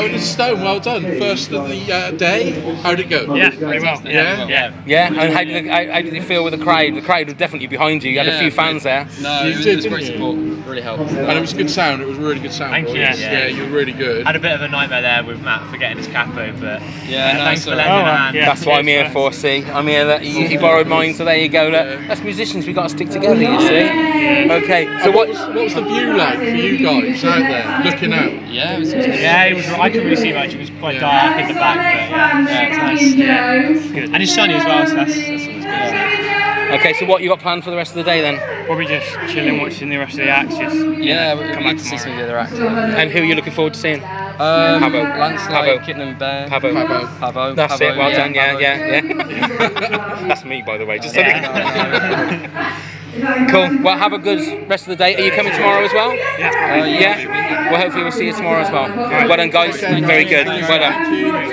Owen and Stone, well done. First of the uh, day. How did it go? Yeah, very well. Yeah? Yeah. Yeah, and how did, how, how did you feel with the crowd? The crowd was definitely behind you. You had a few fans there. No, You it was, did, it was great didn't support. Really helped. And it was good sound. It was really good sound. Thank you. boys. Yeah. Yeah, you were really good. I Had a bit of a nightmare there with Matt forgetting his capo, but Yeah, no, thanks so- for lending Oh, a hand. yeah. That's what I'm here for, see. I'm here that you, you borrowed mine, so there you go. Look, That's musicians, we got to stick together, you see. Okay, so So what what? was, what was the view like for you guys out there, looking out? Yeah, it was, it was good. Yeah, it was. I couldn't really see much. It was quite Yeah. dark in the back, but yeah, yeah, it's nice. Yeah. Good. And it's sunny as well, so that's, that's always good. Yeah. Okay, so what you got planned for the rest of the day then? Probably just chilling, watching the rest of the acts. Just Yeah, we, come we back get to see some of the other actors. And who are you looking forward to seeing? Um, Pavo. Landslide, Pavo. Kitten Bear. Pavo. Pavo. Pavo. That's Pavo, it, well done, yeah, Pavo. yeah, yeah. That's me, by the way, just so Yeah. Cool. Well, have a good rest of the day. Are you coming tomorrow as well? Uh, Yeah. Well, hopefully we'll see you tomorrow as well. Well done, guys. Very good. Well done.